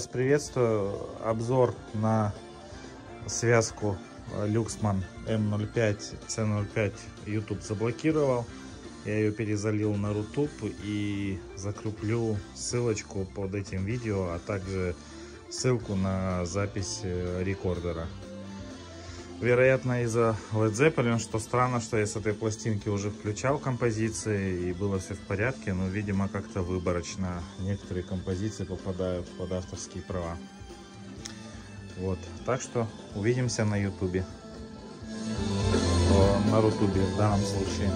вас приветствую. Обзор на связку Luxman M05 C05 YouTube заблокировал. Я ее перезалил на Рутуб и закреплю ссылочку под этим видео, а также ссылку на запись э, рекордера. Вероятно из-за Led Zeppelin, что странно, что я с этой пластинки уже включал композиции и было все в порядке, но видимо как-то выборочно некоторые композиции попадают под авторские права. Вот, так что увидимся на ютубе. На рутубе в данном случае.